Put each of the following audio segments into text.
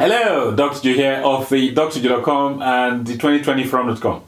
Hello, Dr. Joe here of the drjoe.com and the 2020forum.com.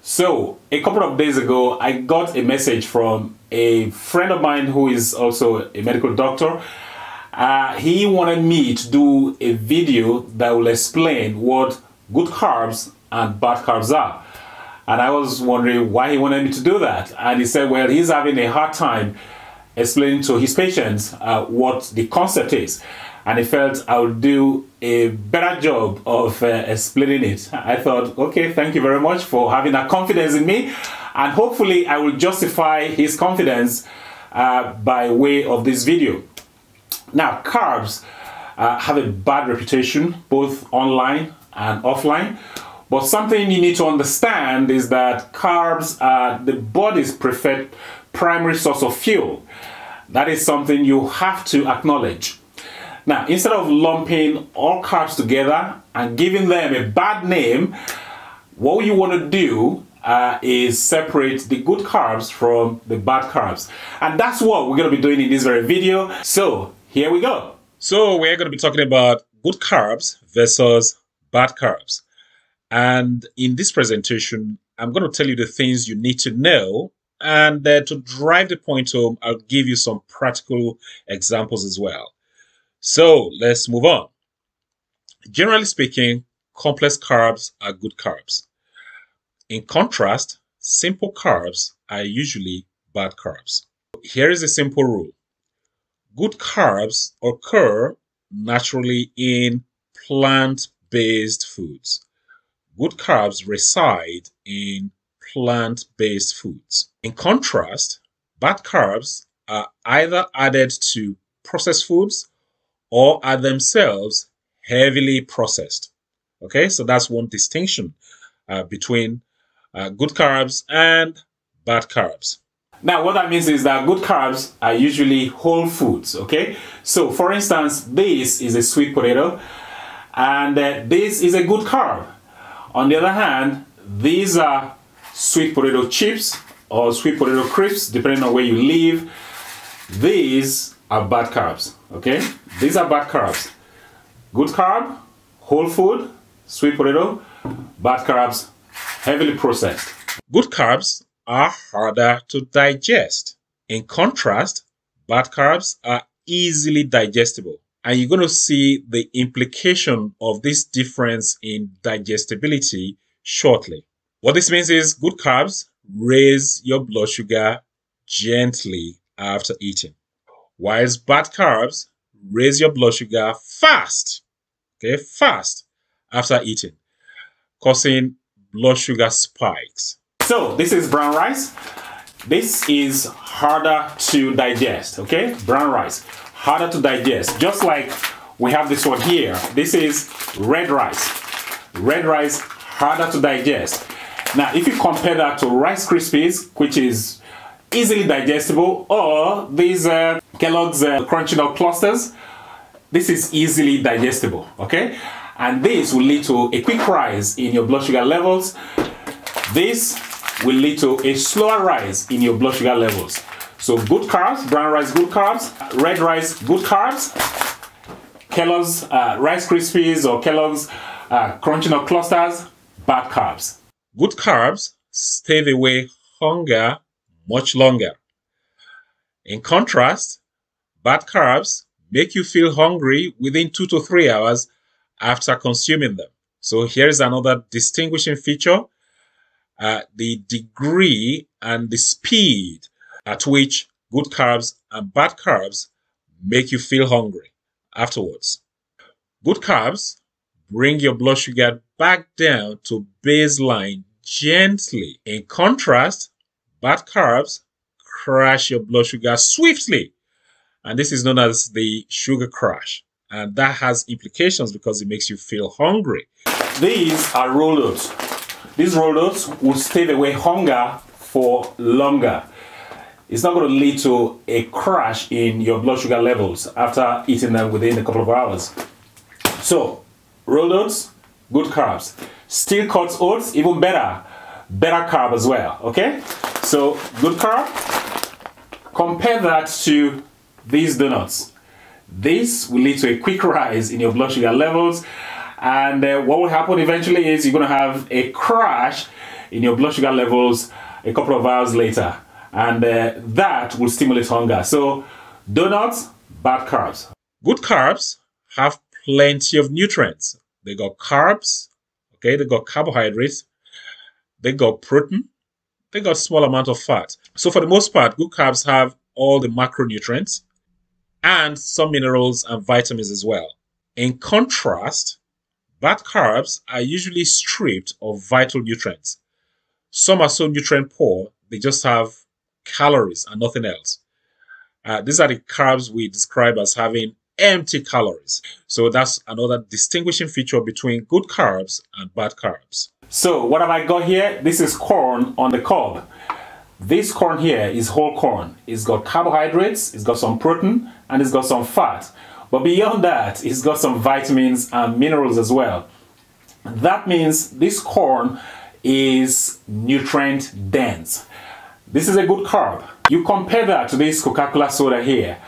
So, a couple of days ago, I got a message from a friend of mine who is also a medical doctor. Uh, he wanted me to do a video that will explain what good carbs and bad carbs are. And I was wondering why he wanted me to do that. And he said, well, he's having a hard time explaining to his patients uh, what the concept is. And he felt I would do a better job of uh, explaining it. I thought, okay, thank you very much for having that confidence in me. And hopefully, I will justify his confidence uh, by way of this video. Now, carbs uh, have a bad reputation both online and offline. But something you need to understand is that carbs are the body's preferred primary source of fuel. That is something you have to acknowledge. Now, instead of lumping all carbs together and giving them a bad name, what you want to do uh, is separate the good carbs from the bad carbs. And that's what we're going to be doing in this very video. So, here we go. So, we're going to be talking about good carbs versus bad carbs. And in this presentation, I'm going to tell you the things you need to know. And uh, to drive the point home, I'll give you some practical examples as well. So let's move on. Generally speaking, complex carbs are good carbs. In contrast, simple carbs are usually bad carbs. Here is a simple rule. Good carbs occur naturally in plant-based foods good carbs reside in plant based foods. In contrast, bad carbs are either added to processed foods or are themselves heavily processed. Okay, so that's one distinction uh, between uh, good carbs and bad carbs. Now, what that means is that good carbs are usually whole foods. Okay, so for instance, this is a sweet potato, and uh, this is a good carb. On the other hand, these are sweet potato chips or sweet potato crisps, depending on where you live. These are bad carbs, okay? These are bad carbs. Good carb, whole food, sweet potato, bad carbs, heavily processed. Good carbs are harder to digest. In contrast, bad carbs are easily digestible. And you're going to see the implication of this difference in digestibility shortly. What this means is good carbs raise your blood sugar gently after eating, whilst bad carbs raise your blood sugar fast, okay, fast after eating, causing blood sugar spikes. So this is brown rice. This is harder to digest, okay? Brown rice harder to digest. Just like we have this one here. This is red rice. Red rice, harder to digest. Now, if you compare that to Rice Krispies, which is easily digestible, or these uh, Kellogg's uh, Crunchy Nut Clusters, this is easily digestible, okay? And this will lead to a quick rise in your blood sugar levels. This will lead to a slower rise in your blood sugar levels. So good carbs, brown rice, good carbs, red rice, good carbs, Kellogg's uh, Rice Krispies or Kellogg's uh, Crunchy Nut Clusters, bad carbs. Good carbs stave away hunger much longer. In contrast, bad carbs make you feel hungry within two to three hours after consuming them. So here's another distinguishing feature. Uh, the degree and the speed at which good carbs and bad carbs make you feel hungry afterwards. Good carbs bring your blood sugar back down to baseline gently. In contrast, bad carbs crash your blood sugar swiftly. And this is known as the sugar crash. And that has implications because it makes you feel hungry. These are rolled oats. These rolled oats will stay away hunger for longer it's not going to lead to a crash in your blood sugar levels after eating them within a couple of hours. So, rolled oats, good carbs. Steel cut oats, even better, better carb as well. Okay, so good carb. Compare that to these donuts. This will lead to a quick rise in your blood sugar levels. And uh, what will happen eventually is you're going to have a crash in your blood sugar levels a couple of hours later. And uh, that will stimulate hunger. So, donuts, bad carbs. Good carbs have plenty of nutrients. They got carbs, okay, they got carbohydrates, they got protein, they got a small amount of fat. So for the most part, good carbs have all the macronutrients and some minerals and vitamins as well. In contrast, bad carbs are usually stripped of vital nutrients. Some are so nutrient poor, they just have calories and nothing else. Uh, these are the carbs we describe as having empty calories. So that's another distinguishing feature between good carbs and bad carbs. So what have I got here? This is corn on the cob. This corn here is whole corn. It's got carbohydrates, it's got some protein, and it's got some fat. But beyond that, it's got some vitamins and minerals as well. That means this corn is nutrient dense. This is a good carb. You compare that to this Coca-Cola soda here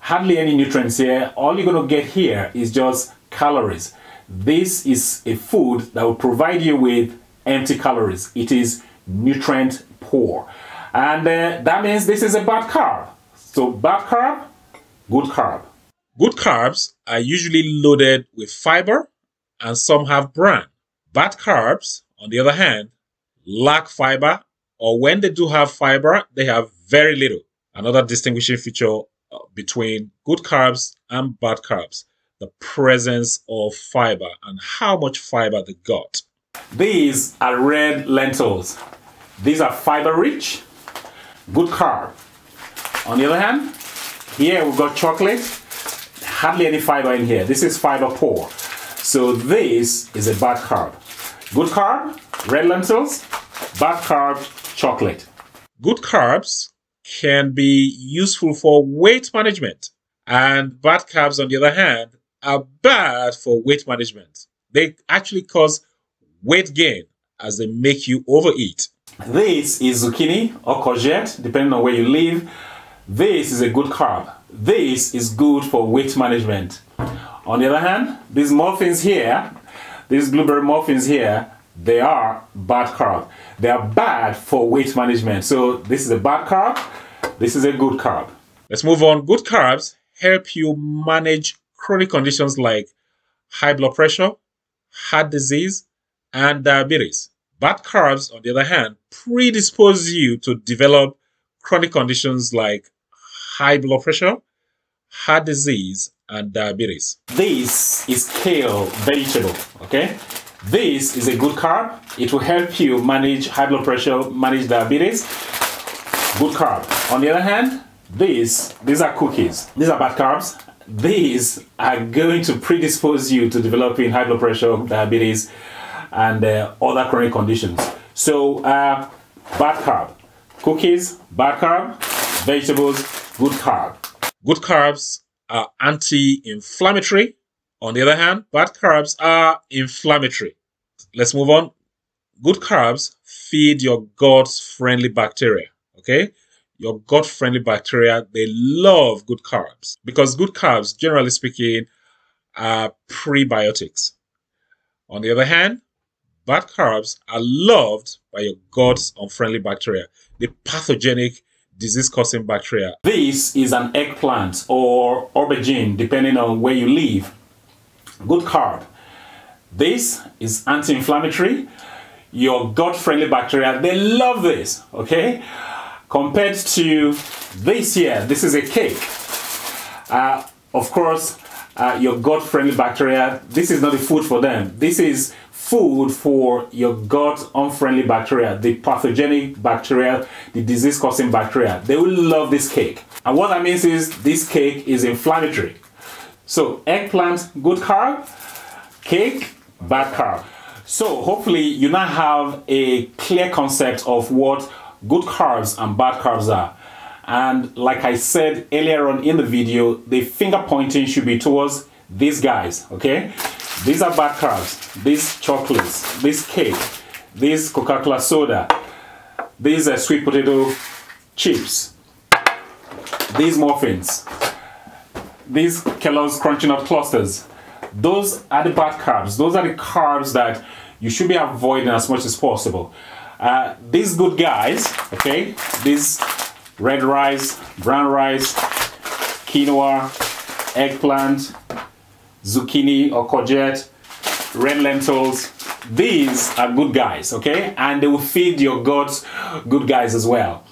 hardly any nutrients here. All you're going to get here is just calories. This is a food that will provide you with empty calories. It is nutrient poor. And uh, that means this is a bad carb. So bad carb, good carb. Good carbs are usually loaded with fiber and some have bran. Bad carbs, on the other hand, lack fiber or when they do have fiber, they have very little. Another distinguishing feature between good carbs and bad carbs, the presence of fiber and how much fiber they got. These are red lentils. These are fiber rich, good carb. On the other hand, here we've got chocolate, hardly any fiber in here. This is fiber poor. So this is a bad carb. Good carb, red lentils, bad carb, chocolate. Good carbs can be useful for weight management. And bad carbs, on the other hand, are bad for weight management. They actually cause weight gain as they make you overeat. This is zucchini or courgette, depending on where you live. This is a good carb. This is good for weight management. On the other hand, these muffins here, these blueberry muffins here, they are bad carb. They are bad for weight management. So this is a bad carb. This is a good carb. Let's move on. Good carbs help you manage chronic conditions like high blood pressure, heart disease, and diabetes. Bad carbs, on the other hand, predispose you to develop chronic conditions like high blood pressure, heart disease, and diabetes. This is kale vegetable, okay? This is a good carb. It will help you manage high blood pressure, manage diabetes. Good carb. On the other hand, these, these are cookies. These are bad carbs. These are going to predispose you to developing high blood pressure, diabetes, and uh, other chronic conditions. So, uh, bad carb. Cookies, bad carb. Vegetables, good carb. Good carbs are anti-inflammatory on the other hand, bad carbs are inflammatory. Let's move on. Good carbs feed your gut friendly bacteria. Okay? Your gut friendly bacteria, they love good carbs because good carbs, generally speaking, are prebiotics. On the other hand, bad carbs are loved by your gut's unfriendly bacteria, the pathogenic disease causing bacteria. This is an eggplant or aubergine, depending on where you live good carb. This is anti-inflammatory. Your gut-friendly bacteria, they love this, okay? Compared to this here, this is a cake. Uh, of course, uh, your gut-friendly bacteria, this is not the food for them. This is food for your gut unfriendly bacteria, the pathogenic bacteria, the disease causing bacteria. They will love this cake. And what that means is this cake is inflammatory. So eggplant, good carb, cake, bad carb. So hopefully you now have a clear concept of what good carbs and bad carbs are. And like I said earlier on in the video, the finger pointing should be towards these guys, okay? These are bad carbs, these chocolates, this cake, this Coca-Cola soda, these are sweet potato chips, these muffins, these Kellogg's Crunchy Nut clusters. Those are the bad carbs. Those are the carbs that you should be avoiding as much as possible. Uh, these good guys, okay, these red rice, brown rice, quinoa, eggplant, zucchini or courgette, red lentils, these are good guys, okay? And they will feed your guts good guys as well.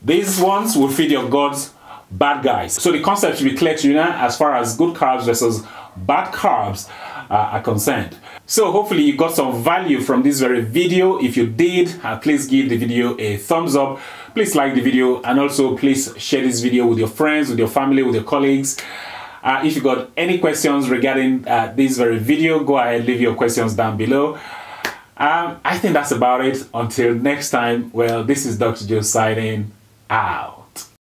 These ones will feed your guts bad guys. So the concept should be clear to you now as far as good carbs versus bad carbs uh, are concerned. So hopefully you got some value from this very video. If you did, uh, please give the video a thumbs up. Please like the video and also please share this video with your friends, with your family, with your colleagues. Uh, if you got any questions regarding uh, this very video, go ahead, leave your questions down below. Um, I think that's about it. Until next time, well, this is Dr. Joe signing out.